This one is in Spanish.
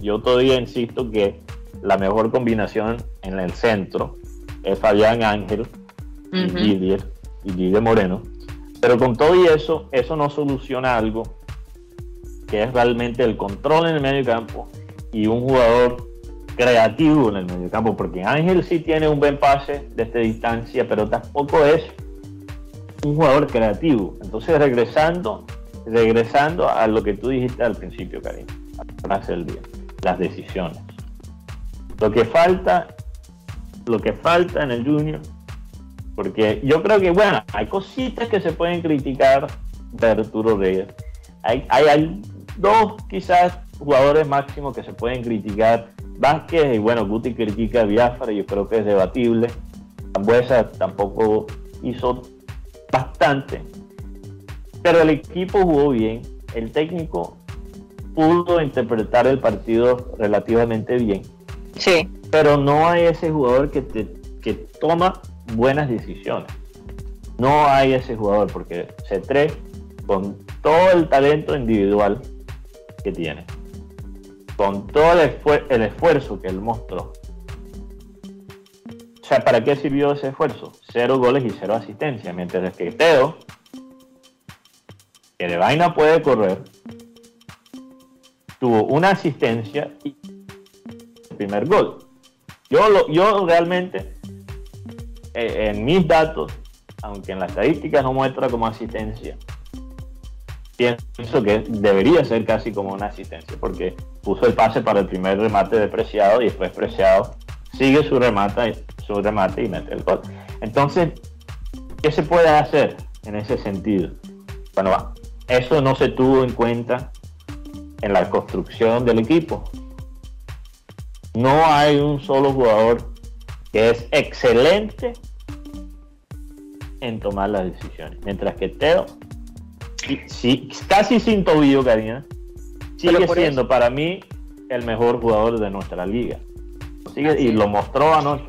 Yo todavía insisto que la mejor combinación en el centro es Fabián Ángel y Didier, y Didier Moreno. Pero con todo y eso, eso no soluciona algo que es realmente el control en el medio campo y un jugador creativo en el medio campo, porque Ángel sí tiene un buen pase desde distancia, pero tampoco es un jugador creativo. Entonces, regresando, regresando a lo que tú dijiste al principio, Karim, el día, las decisiones. Lo que falta, lo que falta en el Junior, porque yo creo que, bueno, hay cositas que se pueden criticar de Arturo Reyes. Hay, hay, dos quizás jugadores máximos que se pueden criticar. Vázquez y bueno, Guti critica a Biafra, yo creo que es debatible. Zambuesa tampoco hizo bastante. Pero el equipo jugó bien, el técnico pudo interpretar el partido relativamente bien. Sí. Pero no hay ese jugador que, te, que toma buenas decisiones. No hay ese jugador porque se C3 con todo el talento individual que tiene, con todo el, el esfuerzo que él mostró, o sea, ¿para qué sirvió ese esfuerzo? Cero goles y cero asistencia. Mientras que Teo, que de vaina puede correr, tuvo una asistencia y el primer gol. Yo, lo, yo realmente, eh, en mis datos, aunque en la estadística no muestra como asistencia, pienso que debería ser casi como una asistencia, porque puso el pase para el primer remate de Preciado y después Preciado sigue su remate, su remate y mete el gol. Entonces, ¿qué se puede hacer en ese sentido? Bueno, eso no se tuvo en cuenta en la construcción del equipo. No hay un solo jugador que es excelente en tomar las decisiones. Mientras que Teo, sí, casi sin tobillo, Karina, sigue siendo para mí el mejor jugador de nuestra liga y lo mostró anoche.